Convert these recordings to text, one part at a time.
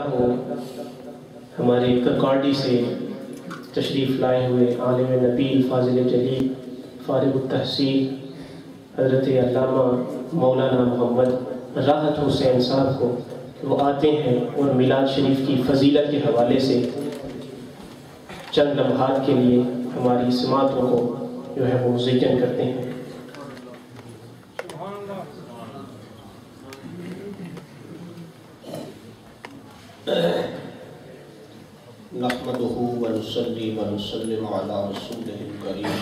ہو ہمارے ککارڈی سے تشریف لائے ہوئے عالم نبیل فاضل جلیل، فارغ التحصیل، حضرت علامہ مولانا محمد راحت حسین صاحب کو وہ آتے ہیں اور میلاد شریف کی فضیلت کے حوالے سے چند لمحات کے لیے ہماری سماعتوں کو جو ہے وہ ذکر کرتے ہیں۔ نحمده ونصلي ونسلم على رسوله الكريم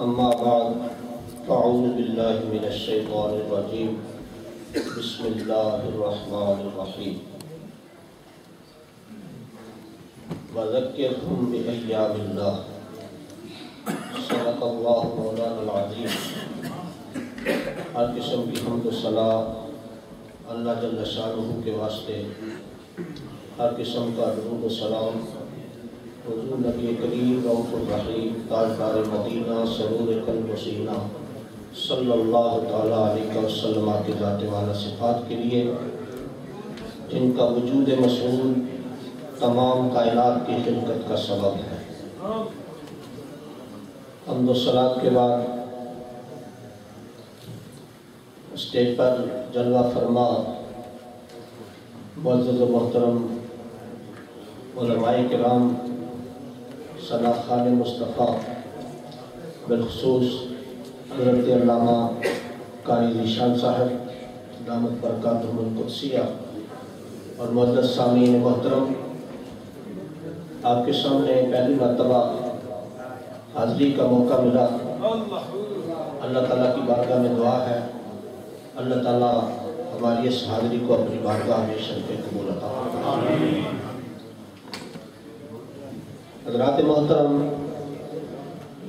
أما بعد فأعوذ بالله من الشيطان الرجيم بسم الله الرحمن الرحيم وذكرهم بأيام الله صدق الله مولانا العظيم ہر قسم کی حمد و صلاح اللہ جل شانہ کے واسطے ہر قسم کا درود و سلام۔ حضور نبی کریم روف الرحیم، تاجدار مدینہ، سرور قلب و سینہ۔ صلی اللہ تعالیٰ علیہ وسلم کے ذات والا صفات کے لیے، جن کا وجود مسئول تمام کائنات کی خلقت کا سبب ہے۔ حمد و صلاة کے بعد اسٹیج پر جلوہ فرما، معزز و محترم علماء کرام صلاح خان مصطفیٰ، بالخصوص حضرت علامہ قاری ذیشان صاحب، دامت برکاتہ القدسیہ اور معزز سامعین محترم، آپ کے سامنے پہلی مرتبہ حاضری کا موقع ملا۔ اللہ تعالیٰ کی بارگاہ میں دعا ہے۔ اللہ تعالیٰ ہماری اس حاضری کو اپنی بارگاہ میں شرف قبول عطا فرمائے۔ حضرات محترم،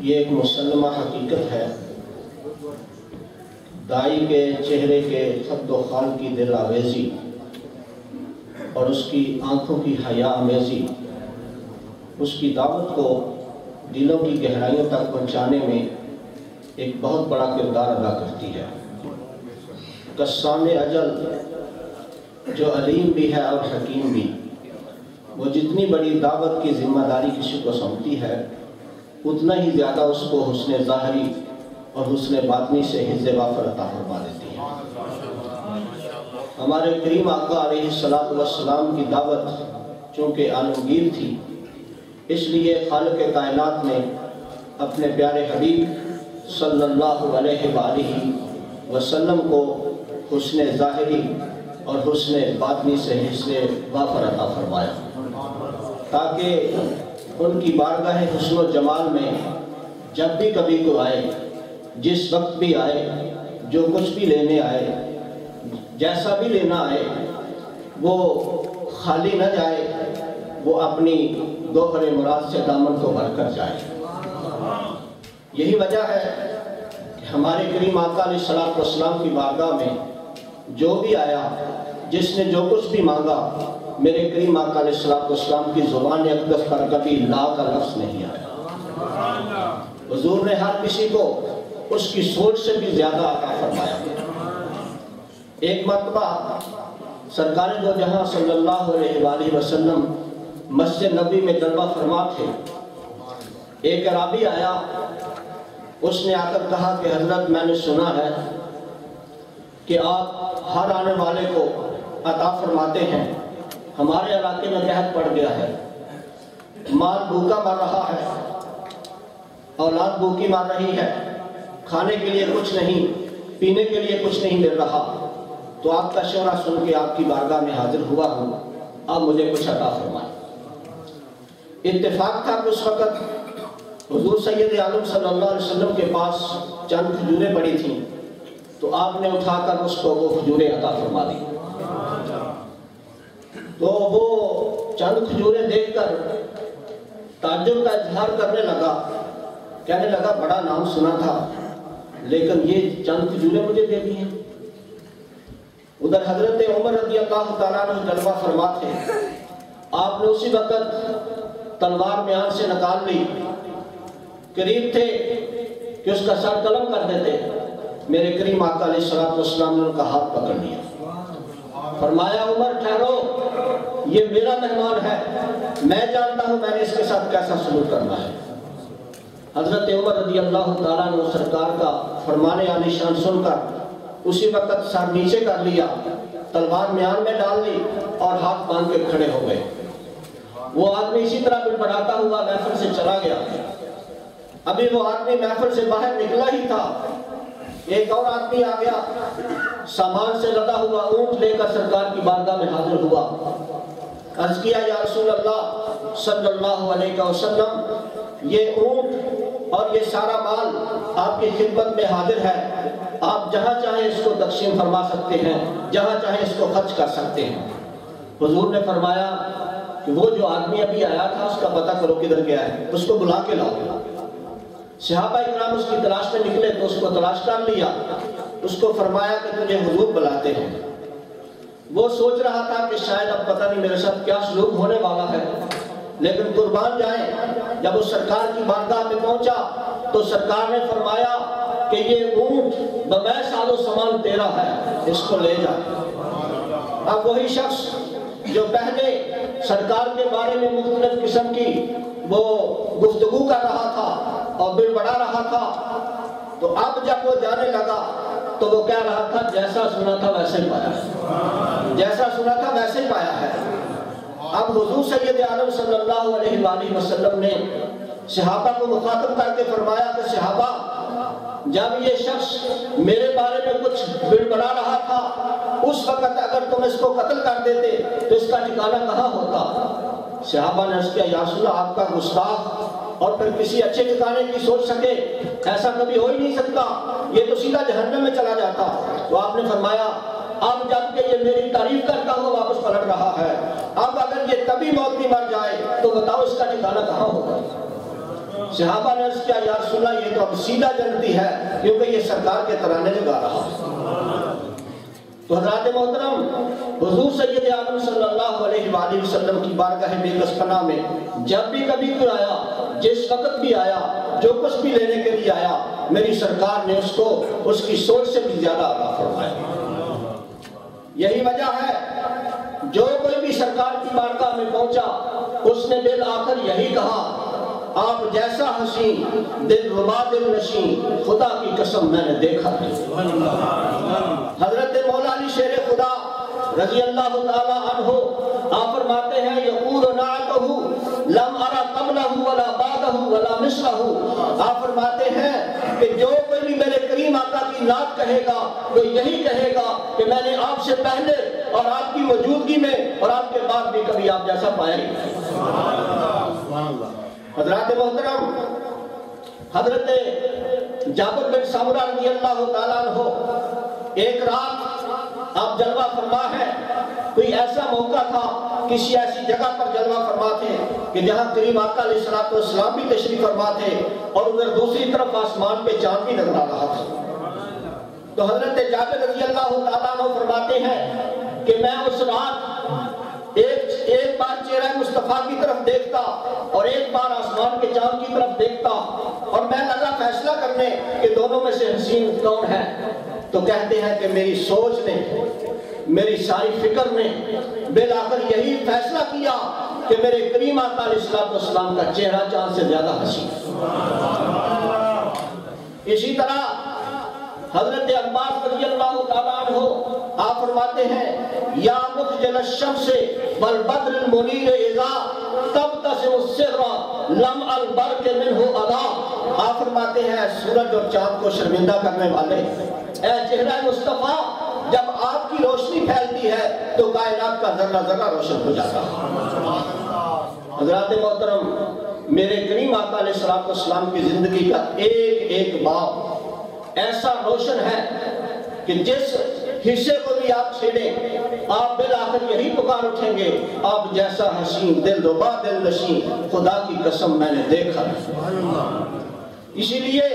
یہ ایک مسلمہ حقیقت ہے۔ دائی کے چہرے کے خط و خال کی دل آویزی اور اس کی آنکھوں کی حیا آمیزی، اس کی دعوت کو دلوں کی گہرائیوں تک پہنچانے میں ایک بہت بڑا کردار ادا کرتی ہے۔ قسام اجل، جو علیم بھی ہے اور حکیم بھی۔ وہ جتنی بڑی دعوت کی ذمہ داری کسی کو سونپتی ہے، اتنا ہی زیادہ اس کو حسن ظاہری اور حسن باطنی سے حز وافر عطا فرما دیتی ہے۔ ہمارے کریم آقا علیہ السلام کی دعوت چونکہ عالمگیر تھی، اس لیے خالق کائنات نے اپنے پیارے حبیب صلی اللہ علیہ وآلہ وسلم کو حسن ظاہری اور حسن باطنی سے حسن وافر عطا فرمایا۔ تاکہ ان کی بارگاہ حسن و جمال میں جب بھی کبھی کو آئے، جس وقت بھی آئے، جو کچھ بھی لینے آئے، جیسا بھی لینا آئے، وہ خالی نہ جائے، وہ اپنی دوہر مراد سے دامن کو بھر کر جائے۔ یہی وجہ ہے کہ ہمارے کریم آقا علیہ السلام کی بارگاہ میں جو بھی آیا، جس نے جو کچھ بھی مانگا میرے کریم آقا علیہ السلام کی زبان اقدس پر کبھی لا کا لفظ نہیں آیا۔ حضور نے ہر کسی کو اس کی سوچ سے بھی زیادہ عطا فرمایا۔ ایک مرتبہ سرکار دو جہاں صلی اللہ علیہ وآلہ وسلم مسجد نبی میں جلوہ فرما تھے۔ ایک عرابی آیا، اس نے آ کر کہا کہ حضرت میں نے سنا ہے کہ آپ ہر آنے والے کو عطا فرماتے ہیں۔ ہمارے علاقے میں قحط پڑ گیا ہے۔ مال بھوکا مر رہا ہے۔ اولاد بھوکی مار رہی ہے۔ کھانے کے لیے کچھ نہیں، پینے کے لیے کچھ نہیں مل رہا۔ تو آپ کا شورہ سن کے آپ کی بارگاہ میں حاضر ہوا ہوں۔ آپ مجھے کچھ عطا فرمائیں۔ اتفاق تھا اس وقت۔ حضور سید عالم صلی اللہ علیہ وسلم کے پاس چند کھجوریں پڑی تھیں۔ تو آپ نے اٹھا کر اس کو وہ کھجوریں عطا فرما دی۔ تو وہ چند کھجوریں دیکھ کر تعجب کا اظہار کرنے لگا۔ کہنے لگا، بڑا نام سنا تھا، لیکن یہ چند کھجوریں مجھے دے دی ہیں ادھر حضرت عمر رضی اللہ تعالیٰ نے جلوہ فرما تھے آپ نے اسی وقت تلوار میان سے نکال لی۔ قریب تھے کہ اس کا سر قلم کر دیتے۔ میرے کریم آقا علیہ السلام نے ان کا ہاتھ پکڑ لیا۔ فرمایا، عمر، ٹھہرو۔ یہ میرا مہمان ہے۔ میں جانتا ہوں میں نے اس کے ساتھ کیسا سلوک کرنا ہے۔ حضرت عمر رضی اللہ تعالیٰ نے سرکار کا فرمانے عالی شان سن کر اسی وقت سر نیچے کر لیا، تلوار میان میں ڈال لی اور ہاتھ باندھ کے کھڑے ہو گئے۔ وہ آدمی اسی طرح بڑھ بڑھاتا ہوا محفل سے چلا گیا۔ ابھی وہ آدمی محفل سے باہر نکلا ہی تھا۔ ایک اور آدمی آ گیا۔ سامان سے لدا ہوا اونٹ لے کر سرکار کی بارگاہ میں حاضر ہوا۔ عرض کیا، یا رسول اللہ صلی اللہ علیہ وسلم، یہ اونٹ اور یہ سارا مال آپ کی خدمت میں حاضر ہے۔ آپ جہاں چاہیں اس کو تقسیم فرما سکتے ہیں، جہاں چاہیں اس کو خرچ کر سکتے ہیں۔ حضور نے فرمایا کہ وہ جو آدمی ابھی آیا تھا، اس کا پتہ کرو کدھر گیا ہے، اس کو بلا کے لاؤ۔ صحابہ اکرام اس کی تلاش میں نکلے تو اس کو تلاش کر لیا۔ اس کو فرمایا کہ تجھے حضور بلاتے ہیں۔ وہ سوچ رہا تھا کہ شاید اب پتہ نہیں میرے ساتھ کیا سلوک ہونے والا ہے۔ لیکن قربان جائیں جب اس سرکار کی بارگاہ میں پہنچا تو سرکار نے فرمایا کہ یہ اونٹ بمے سال و سامان تیرا ہے، اس کو لے جا۔ اب وہی شخص جو پہلے سرکار کے بارے میں مختلف قسم کی وہ گفتگو کر رہا تھا اور بل بڑھا رہا تھا تو اب جب وہ جانے لگا تو وہ کہہ رہا تھا، جیسا سنا تھا ویسے ہی پایا۔ جیسا سنا تھا ویسے ہی پایا ہے۔ اب حضور سید عالم صلی اللہ علیہ وآلہ وسلم نے صحابہ کو مخاطب کر کے فرمایا کہ صحابہ، جب یہ شخص میرے بارے میں کچھ بڑبڑا رہا تھا، اس وقت اگر تم اس کو قتل کر دیتے تو اس کا ٹھکانہ کہاں ہوتا؟ صحابہ نے اس کیا یا رسول اللہ، آپ کا گستاخ اور پھر کسی اچھے ٹھکانے کی سوچ سکے، ایسا کبھی ہو ہی نہیں سکتا۔ یہ تو سیدھا جہنم میں چلا جاتا۔ تو آپ نے فرمایا، اب جبکہ یہ میری تعریف کرتا ہوں واپس پلٹ رہا ہے، اب اگر یہ تبھی موت بھی مر جائے، تو بتاؤ اس کا ٹھکانہ کہاں ہوگا؟ صحابہ نے اس کیا یا رسول اللہ یہ تو اب سیدھا جنتی ہے، کیونکہ یہ سرکار کے ترانے جو گا رہا تو حضرات محترم، حضور سید عالم صلی اللہ علیہ وآلہ وسلم کی بارگاہ بے پناہ میں جب بھی کبھی کوئی آیا، جس وقت بھی آیا، جو کچھ بھی لینے کے لیے آیا، میری سرکار نے اس کو، اس کی سوچ سے بھی زیادہ عطا فرمایا یہی وجہ ہے، جو کوئی بھی سرکار کی بارگاہ میں پہنچا، اس نے دل آخر یہی کہا آپ جیسا حسین دل ربا دل نشین خدا کی قسم میں نے دیکھا۔ ہے حضرت مولا علی شیر خدا رضی اللہ تعالی عنہ، آپ فرماتے ہیں، یقول نعتہو، لم ارا قبلہو ولا بعدہو ولا مصرہو آپ فرماتے ہیں کہ جو کوئی بھی میرے کریم آقا کی نعت کہے گا وہ یہی کہے گا کہ میں نے آپ سے پہلے اور آپ کی موجودگی میں اور آپ کے بعد بھی کبھی آپ جیسا پایا نہیں۔ حضرات محترم حضرت جابر بن سامرہ رضی اللہ تعالیٰ عنہ، ایک رات آپ جلوہ فرما ہے، کوئی ایسا موقع تھا، کسی ایسی جگہ پر جلوہ فرما تھے، کہ جہاں کریم آقا علیہ السلام بھی تشریف فرما تھے، اور ادھر دوسری طرف آسمان پہ چاند بھی نظر آ رہا تھا۔ تو حضرت جابر رضی اللہ تعالیٰ عنہ فرماتے ہیں کہ میں اس رات ایک ایک بار چہرہ مصطفیٰ کی طرف دیکھتا اور ایک بار آسمان کے چاند کی طرف دیکھتا اور میں لگا فیصلہ کرنے کہ دونوں میں سے حسین کون ہے؟ تو کہتے ہیں کہ میری سوچ نے، میری ساری فکر نے بلاخر یہی فیصلہ کیا کہ میرے کریم آقا علیہ السلام کا چہرہ چاند سے زیادہ حسین۔ اسی طرح حضرت عباس رضی اللہ تعالیٰ عنہ، آپ فرماتے ہیں، یا مخجل الشمس والبدر المنیر اذا تب تسم السر لم البرک منہ ادا آپ فرماتے ہیں سورج اور چاند کو شرمندہ کرنے والے، اے چہرہ مصطفیٰ، جب آپ کی روشنی پھیلتی ہے، تو کائنات کا ذرہ ذرہ روشن ہو جاتا ہے۔ حضرات محترم، میرے کریم آقا علیہ السلام کی زندگی کا ایک ایک باب ایسا روشن ہے کہ جس حصے کو بھی آپ چھیڑیں آپ بلاخر یہی پکار اٹھیں گے آپ جیسا حسین دل ربا دل نشین خدا کی قسم میں نے دیکھا۔ اسی لیے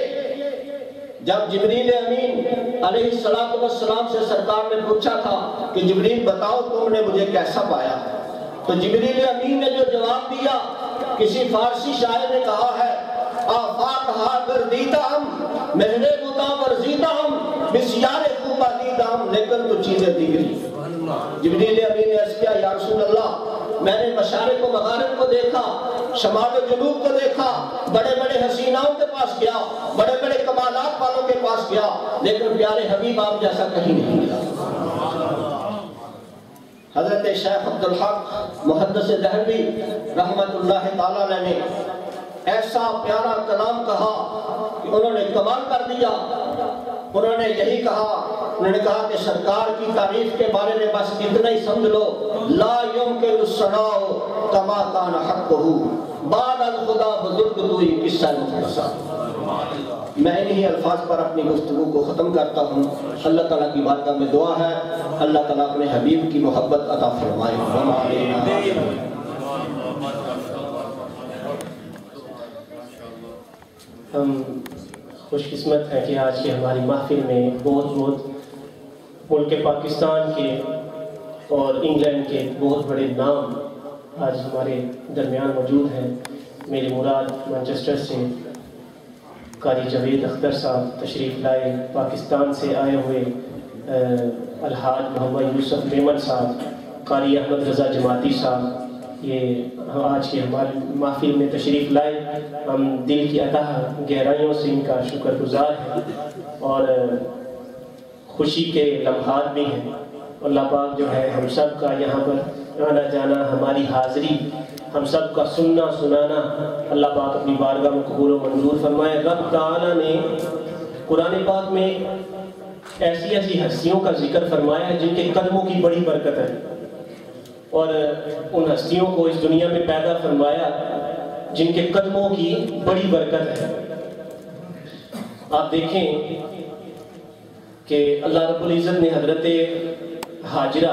جب جبریل امین علیہ السلام سے سرکار نے پوچھا تھا کہ جبریل بتاؤ تم نے مجھے کیسا پایا؟ تو جبریل امین نے جو جواب دیا کسی فارسی شاعر نے کہا ہے آفاق ہا گردیتا ہم محرے بتا ورزیتا ہم بسیار خوبہ دیتا ہم، لیکن تو چیزیں دیگری جبریل امین نے عرض کیا، یا رسول اللہ، میں نے مشارق و مغارب کو دیکھا، شمال و جنوب کو دیکھا، بڑے بڑے حسیناؤں کے پاس گیا، بڑے بڑے کمالات والوں کے پاس گیا، لیکن پیارے حبیب آپ جیسا کہیں نہیں ملا۔ حضرت شیخ عبدالحق محدث دہلوی رحمت اللہ تعالیٰ نے ایسا پیارا کلام کہا کہ انہوں نے کمال کر دیا۔ انہوں نے یہی کہا، انہوں نے کہا کہ سرکار کی تعریف کے بارے میں بس اتنا ہی سمجھ لو۔ لا یوم يمکن الصناؤ کما کان حقہ۔ بعد الخدا بزرگ دوئی قصہ مختصہ میں انہی الفاظ پر اپنی گفتگو کو ختم کرتا ہوں۔ اللہ تعالیٰ کی بارگاہ میں دعا ہے۔ اللہ تعالیٰ اپنے حبیب کی محبت عطا فرمائے وما علینا ہم خوش قسمت ہیں کہ آج کی ہماری محفل میں بہت بہت ملک پاکستان کے اور انگلینڈ کے بہت بڑے نام آج ہمارے درمیان موجود ہیں۔ میری مراد مانچسٹر سے قاری جاوید اختر صاحب تشریف لائے، پاکستان سے آئے ہوئے الحاج محمد یوسف میمن صاحب، قاری احمد رضا جماعتی صاحب یہ آج کے ہماری محفل میں تشریف لائے۔ ہم دل کی عطا گہرائیوں سے ان کا شکر گزار ہیں۔ اور خوشی کے لمحات بھی ہیں۔ اللہ پاک جو ہے ہم سب کا یہاں پر آنا جانا، ہماری حاضری، ہم سب کا سننا، سنانا، اللہ پاک اپنی بارگاہ میں قبول و منظور فرمائے۔ رب تعالیٰ نے قرآن پاک میں ایسی ایسی ہستیوں کا ذکر فرمایا ہے جن کے قدموں کی بڑی برکت ہے۔ اور ان ہستیوں کو اس دنیا میں پیدا فرمایا جن کے قدموں کی بڑی برکت ہے۔ آپ دیکھیں کہ اللہ رب العزت نے حضرت حاجرہ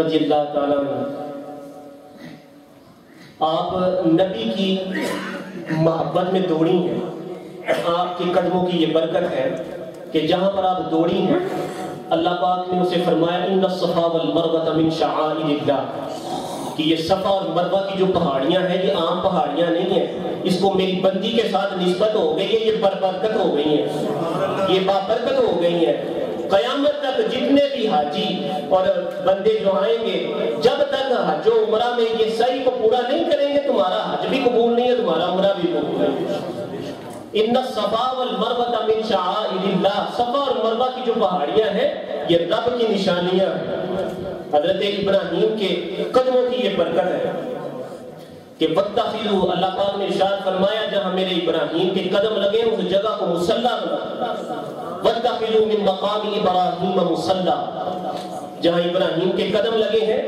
رضی اللہ تعالیٰ آپ نبی کی محبت میں دوڑی ہیں۔ آپ کے قدموں کی یہ برکت ہے کہ جہاں پر آپ دوڑی ہیں اللہ پاک نے اسے فرمایا، ان الصفا والمروہ من شعائر اللہ. کہ یہ صفا اور مروہ کی جو پہاڑیاں ہیں، یہ عام پہاڑیاں نہیں ہیں، اس کو میری بندی کے ساتھ نسبت ہو گئی ہے، یہ برکت ہو گئی ہیں۔ یہ بابرکت ہو گئی ہیں۔ قیامت تک جتنے بھی حاجی اور بندے جو آئیں گے، جب تک حج و عمرہ میں یہ صحیح کو پورا نہیں کریں گے، تمہارا حج بھی قبول نہیں ہے، تمہارا عمرہ بھی قبول نہیں ہے۔ ان الصفا والمروہ من شعائر اللہ صفا اور مروہ کی جو پہاڑیاں ہیں، یہ رب کی نشانیاں ہیں۔ حضرت ابراہیم کے قدموں کی یہ برکت ہے کہ وَتَّخِذُوا اللہ پاک نے ارشاد فرمایا، جہاں میرے ابراہیم کے قدم لگے، اس جگہ کو مصلح بنا۔ وَتَّخِذُوا مِن مَقَامِ إِبْرَاهِيمَ مُصَلَّى جہاں ابراہیم کے قدم لگے ہیں،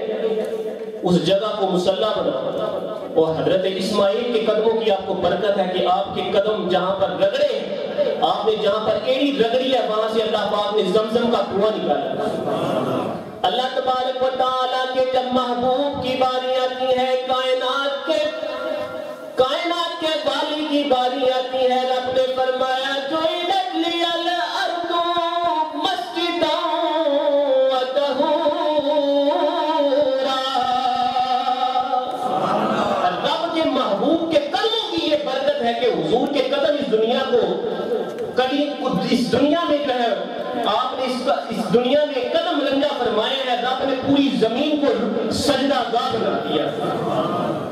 اس جگہ کو مسلح بنا۔ اور حضرت اسماعیل کے قدموں کی آپ کو برکت ہے کہ آپ کے قدم جہاں پر رگڑے آپ نے جہاں پر ایڑی رگڑی ہے، وہاں سے اللہ پاک نے زمزم کا کنواں نکالا۔ اللہ تبارک و تعالیٰ کے جب محبوب کی باری آتی ہے، کائنات اس دنیا میں جو ہے آپ نے اس, اس دنیا میں قدم رنجا فرمایا ہے رب نے پوری زمین کو سجدہ گاہ بنا دیا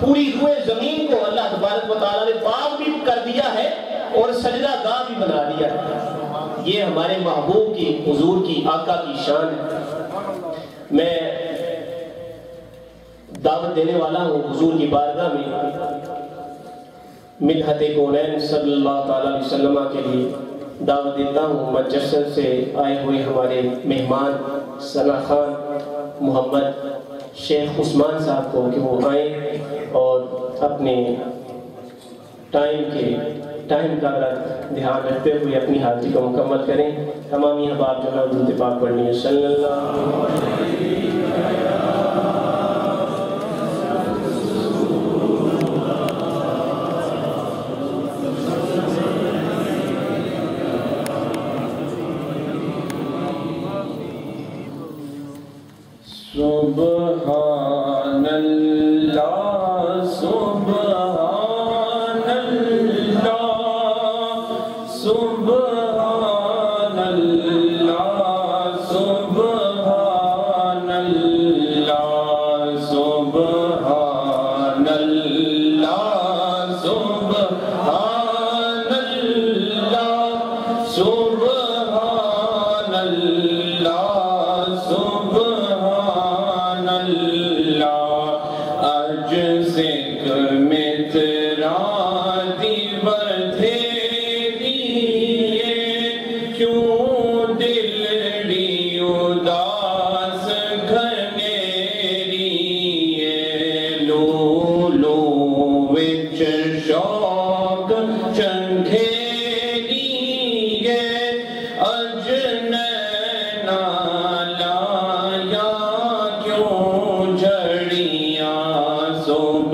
پوری روئے زمین کو اللہ تبارک و تعالیٰ نے باغ بھی کر دیا ہے اور سجدہ گاہ بھی بنا دیا ہے۔ یہ ہمارے محبوب کی حضور کی آقا کی شان ہے۔ میں دعوت دینے والا ہوں حضور کی بارگاہ میں ملحت کونین صلی اللہ تعالیٰ علیہ وسلم کے لیے۔ دعوت دیتا ہوں مجسر سے آئے ہوئے ہمارے مہمان ثنا خان محمد شیخ عثمان صاحب کو کہ وہ آئیں اور اپنے ٹائم کے ٹائم کا دھیان رکھتے ہوئے اپنی حاضری کو مکمل کریں۔ تمامی احباب جو ہے درود پاک پڑھنی ہے، صلی اللہ علیہ اللہ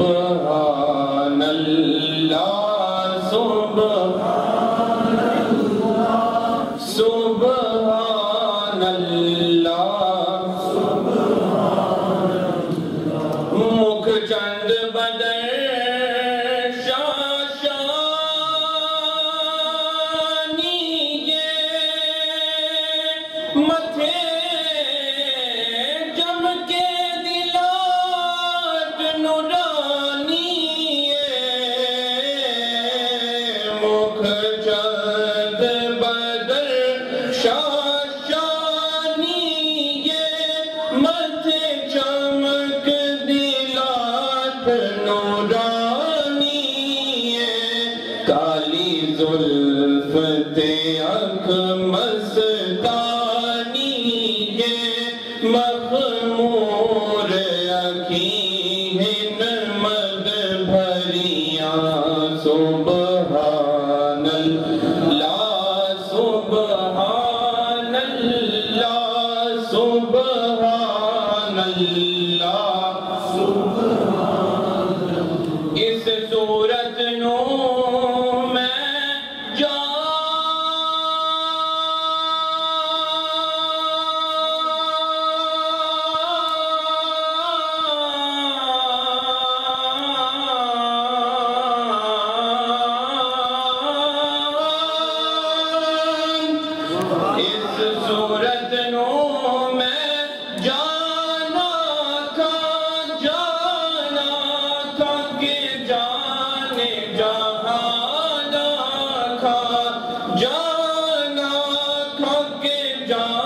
سبحان اللہ سبحان John.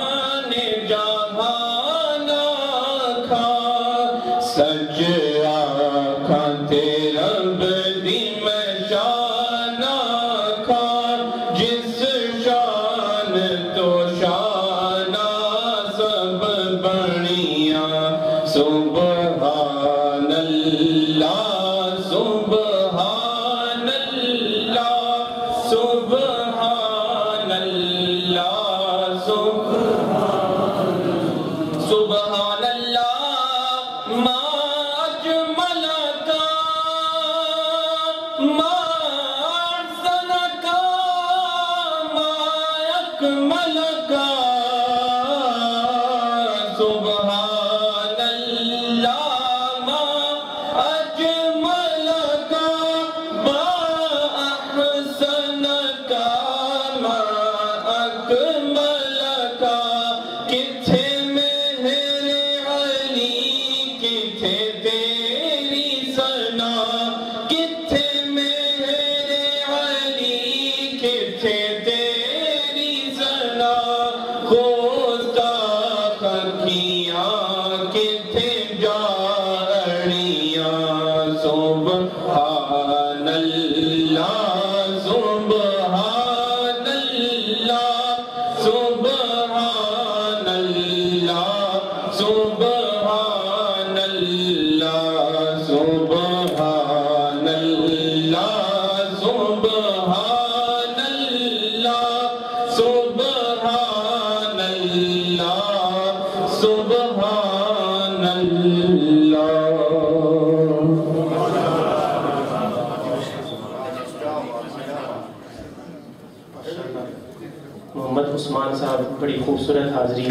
بڑی خوبصورت حاضری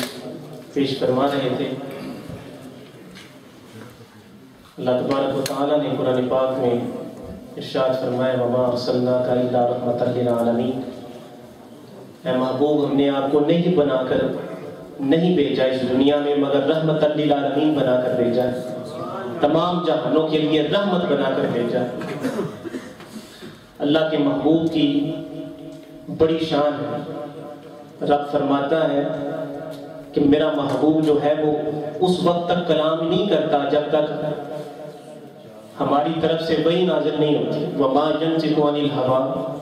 پیش فرما رہے تھے۔ اللہ تبارک و تعالیٰ نے قرآن پاک میں ارشاد فرمایا، وما ارسلنا کا رحمت للعالمین اے محبوب، ہم نے آپ کو نہیں بنا کر نہیں بھیجا اس دنیا میں، مگر رحمت للعالمین بنا کر بھیجا تمام جہانوں کے لیے رحمت بنا کر بھیجا اللہ کے محبوب کی بڑی شان ہے۔ رب فرماتا ہے کہ میرا محبوب جو ہے وہ اس وقت تک کلام نہیں کرتا جب تک ہماری طرف سے وہی نازل نہیں ہوتی۔ وَمَا يَنْتِقُ عَنِ الْهَوَىٰ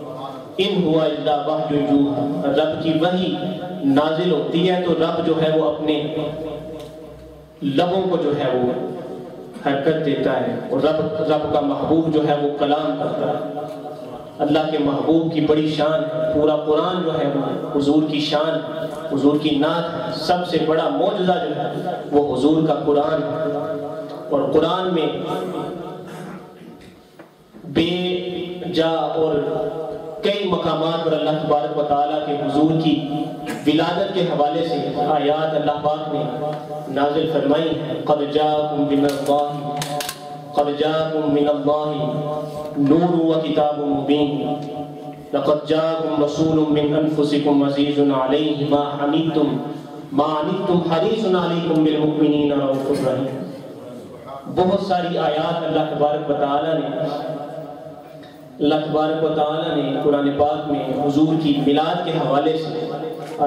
ان ہوا اللہ وحی یوحا رب کی وحی نازل ہوتی ہے تو رب جو ہے وہ اپنے لبوں کو جو ہے وہ حرکت دیتا ہے اور رب رب کا محبوب جو ہے وہ کلام کرتا ہے۔ اللہ کے محبوب کی بڑی شان، پورا قرآن جو ہے، حضور کی شان، حضور کی نعت سب سے بڑا معجزہ جو ہے، وہ حضور کا قرآن اور قرآن میں بے جا اور کئی مقامات پر اللہ تبارک و تعالیٰ کے حضور کی ولادت کے حوالے سے آیات اللہ پاک نے نازل فرمائی ہیں۔ قد جاءکم من اللہ قد جاءکم من اللہ نور و کتاب مبین لقد جاءکم رسول من انفسکم عزیز علیہ ما حنیتم ما عنیتم حریص علیکم بالمؤمنین رؤوف الرحیم بہت ساری آیات اللہ تبارک و تعالیٰ نے اللہ تبارک و تعالیٰ نے قرآن پاک میں حضور کی میلاد کے حوالے سے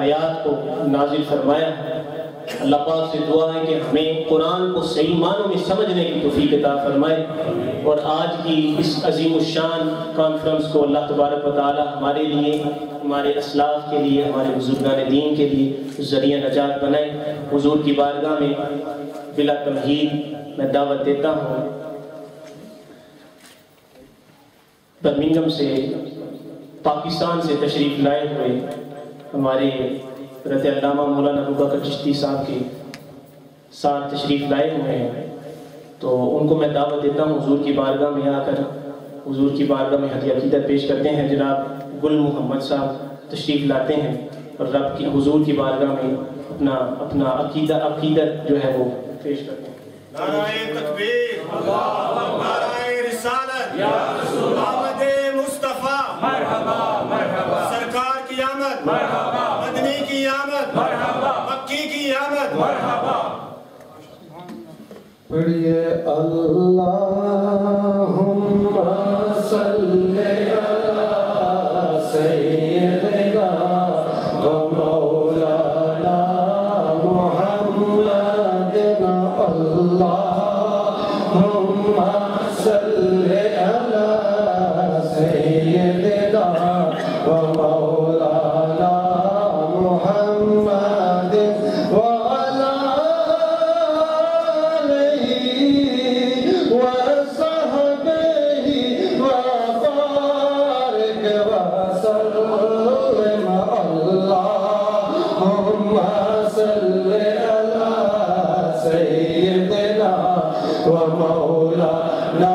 آیات کو نازل فرمایا ہے۔ اللہ پاک سے دعا ہے کہ ہمیں قرآن کو صحیح معنوں میں سمجھنے کی توفیق عطا فرمائے اور آج کی اس عظیم الشان کانفرنس کو اللہ تبارک و تعالیٰ ہمارے لیے، ہمارے اسلاف کے لیے، ہمارے بزرگان دین کے لیے ذریعہ نجات بنائے۔ حضور کی بارگاہ میں بلا تمہید میں دعوت دیتا ہوں۔ برمنگم سے، پاکستان سے تشریف لائے ہوئے ہمارے رت علامہ مولانا ابو بکر چشتی صاحب کے ساتھ تشریف لائے ہوئے ہیں۔ تو ان کو میں دعوت دیتا ہوں، حضور کی بارگاہ میں آ کر، حضور کی بارگاہ میں حدیہ عقیدت پیش کرتے ہیں۔ جناب گل محمد صاحب تشریف لاتے ہیں اور رب کی، حضور کی بارگاہ میں اپنا اپنا عقیدہ، عقیدت جو ہے وہ پیش کرتے ہیں۔ نعرہ تکبیر نعرہ رسالت۔ آمد مصطفیٰ پڑھیے اللہم صلی ومولانا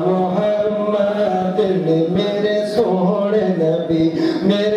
محمد میرے سونے نبی میرے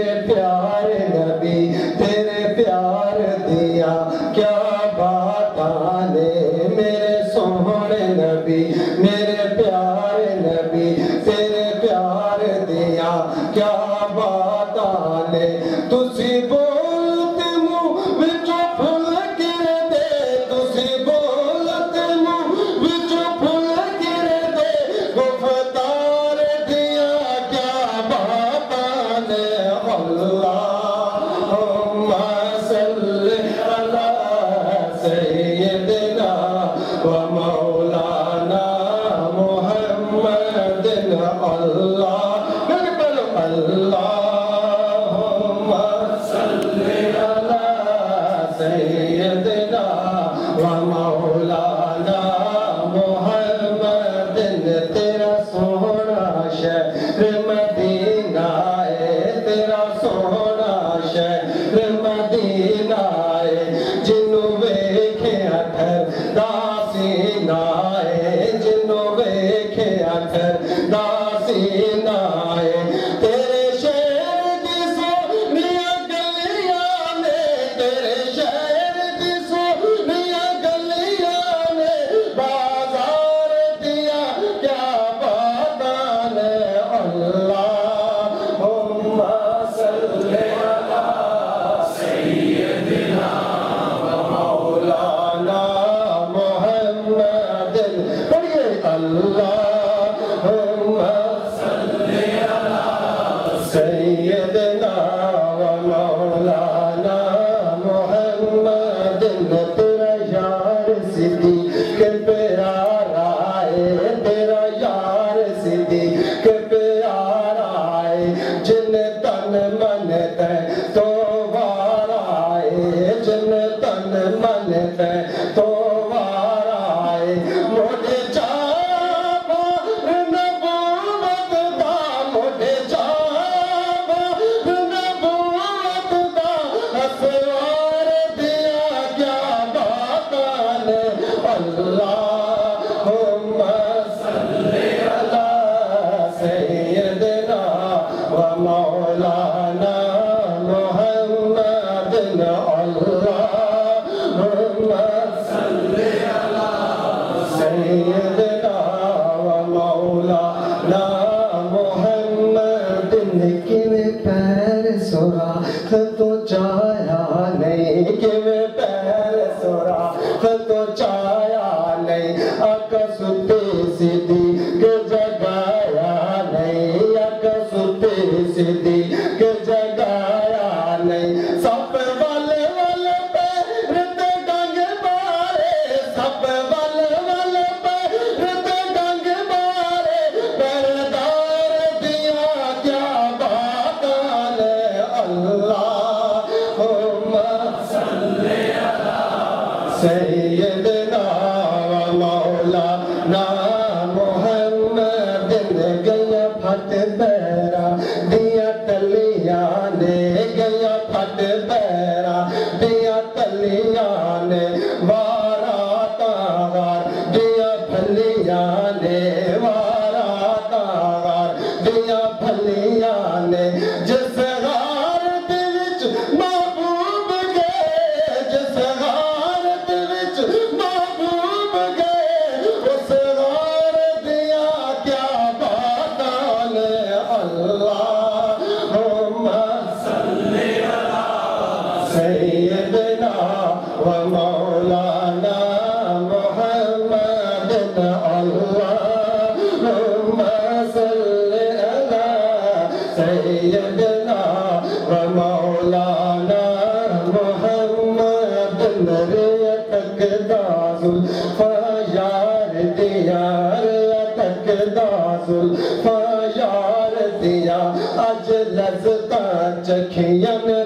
و Jack Kiana.